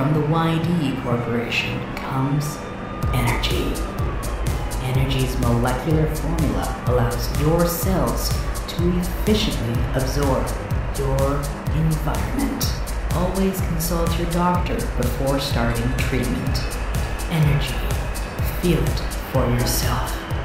From the YD Corporation comes energy. Energy's molecular formula allows your cells to efficiently absorb your environment. Always consult your doctor before starting treatment. Energy. Feel it for yourself.